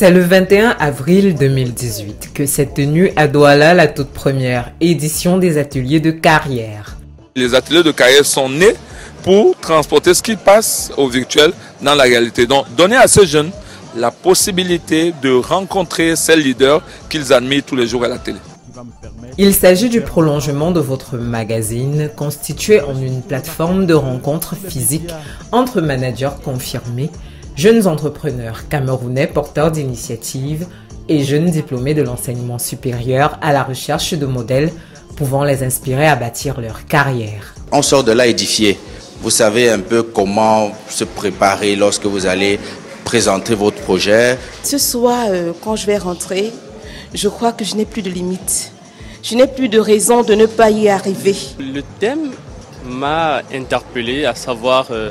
C'est le 21 avril 2018 que s'est tenue à Douala la toute première édition des ateliers de carrière. Les ateliers de carrière sont nés pour transporter ce qui passe au virtuel dans la réalité. Donc donner à ces jeunes la possibilité de rencontrer ces leaders qu'ils admirent tous les jours à la télé. Il s'agit du prolongement de votre magazine constitué en une plateforme de rencontres physiques entre managers confirmés, jeunes entrepreneurs camerounais porteurs d'initiatives et jeunes diplômés de l'enseignement supérieur à la recherche de modèles pouvant les inspirer à bâtir leur carrière. On sort de là édifié. Vous savez un peu comment se préparer lorsque vous allez présenter votre projet. Ce soir, euh, quand je vais rentrer, je crois que je n'ai plus de limites. Je n'ai plus de raison de ne pas y arriver. Le thème m'a interpellé, à savoir, euh,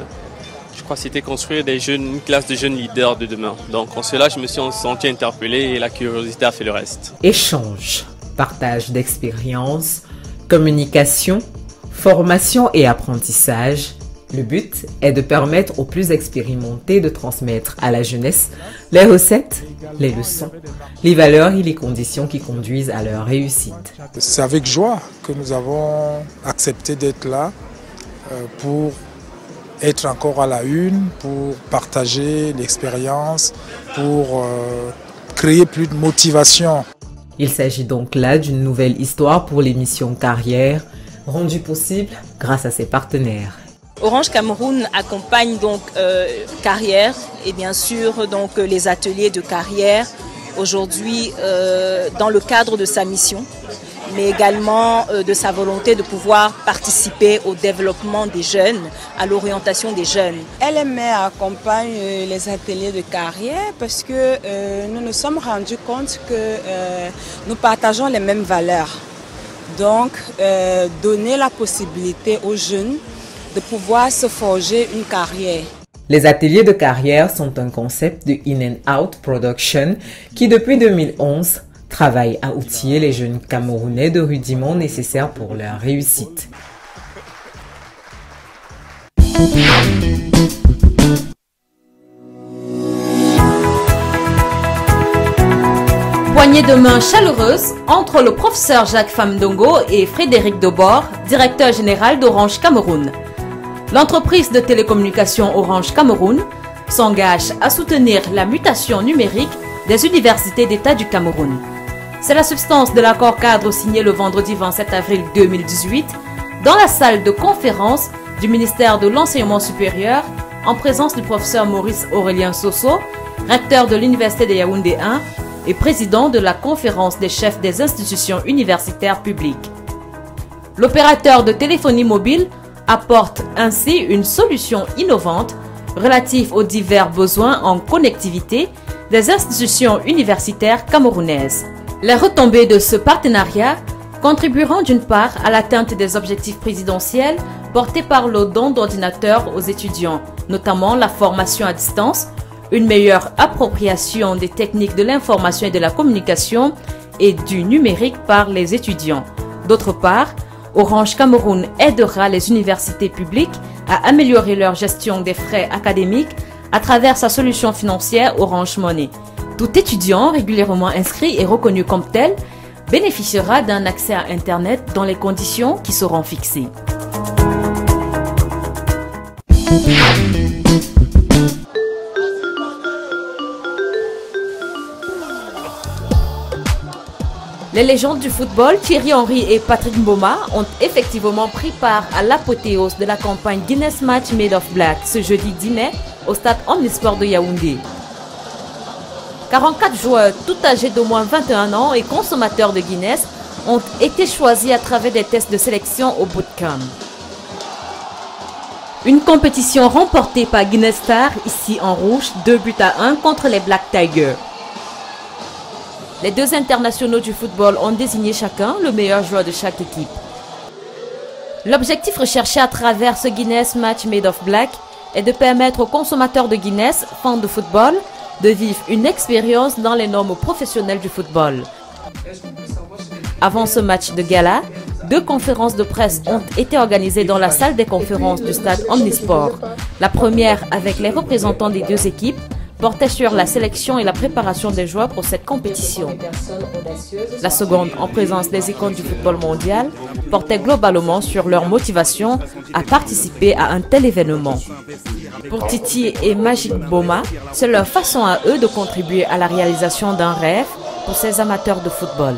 je crois que c'était construire des jeunes, une classe de jeunes leaders de demain. Donc en cela, je me suis senti interpellé et la curiosité a fait le reste. Échange, partage d'expériences, communication, formation et apprentissage le but est de permettre aux plus expérimentés de transmettre à la jeunesse les recettes, les leçons, les valeurs et les conditions qui conduisent à leur réussite. C'est avec joie que nous avons accepté d'être là euh, pour être encore à la une, pour partager l'expérience, pour euh, créer plus de motivation. Il s'agit donc là d'une nouvelle histoire pour l'émission Carrière, rendue possible grâce à ses partenaires. Orange Cameroun accompagne donc euh, carrière et bien sûr donc les ateliers de carrière aujourd'hui euh, dans le cadre de sa mission, mais également de sa volonté de pouvoir participer au développement des jeunes, à l'orientation des jeunes. LMR accompagne les ateliers de carrière parce que nous nous sommes rendus compte que nous partageons les mêmes valeurs. Donc, donner la possibilité aux jeunes de pouvoir se forger une carrière. Les ateliers de carrière sont un concept de In and Out Production qui depuis 2011 travaille à outiller les jeunes Camerounais de rudiments nécessaires pour leur réussite. Poignée de main chaleureuse entre le professeur Jacques Famdongo et Frédéric Debord, directeur général d'Orange Cameroun. L'entreprise de télécommunications Orange Cameroun s'engage à soutenir la mutation numérique des universités d'État du Cameroun. C'est la substance de l'accord cadre signé le vendredi 27 avril 2018 dans la salle de conférence du ministère de l'Enseignement supérieur en présence du professeur Maurice Aurélien Soso, recteur de l'Université de Yaoundé 1 et président de la conférence des chefs des institutions universitaires publiques. L'opérateur de téléphonie mobile apporte ainsi une solution innovante relative aux divers besoins en connectivité des institutions universitaires camerounaises. Les retombées de ce partenariat contribueront d'une part à l'atteinte des objectifs présidentiels portés par le don d'ordinateurs aux étudiants, notamment la formation à distance, une meilleure appropriation des techniques de l'information et de la communication et du numérique par les étudiants. D'autre part, Orange Cameroun aidera les universités publiques à améliorer leur gestion des frais académiques à travers sa solution financière Orange Money. Tout étudiant régulièrement inscrit et reconnu comme tel bénéficiera d'un accès à Internet dans les conditions qui seront fixées. Les légendes du football, Thierry Henry et Patrick Mboma, ont effectivement pris part à l'apothéose de la campagne Guinness Match Made of Black ce jeudi 10 mai au stade Omnisport de Yaoundé. 44 joueurs, tout âgés d'au moins 21 ans et consommateurs de Guinness, ont été choisis à travers des tests de sélection au bootcamp. Une compétition remportée par Guinness Star, ici en rouge, 2 buts à 1 contre les Black Tigers. Les deux internationaux du football ont désigné chacun le meilleur joueur de chaque équipe. L'objectif recherché à travers ce Guinness Match Made of Black est de permettre aux consommateurs de Guinness, fans de football, de vivre une expérience dans les normes professionnelles du football. Avant ce match de gala, deux conférences de presse ont été organisées dans la salle des conférences du stade Omnisport. La première avec les représentants des deux équipes portait sur la sélection et la préparation des joueurs pour cette compétition. La seconde, en présence des icônes du football mondial, portait globalement sur leur motivation à participer à un tel événement. Pour Titi et Magic Boma, c'est leur façon à eux de contribuer à la réalisation d'un rêve pour ces amateurs de football.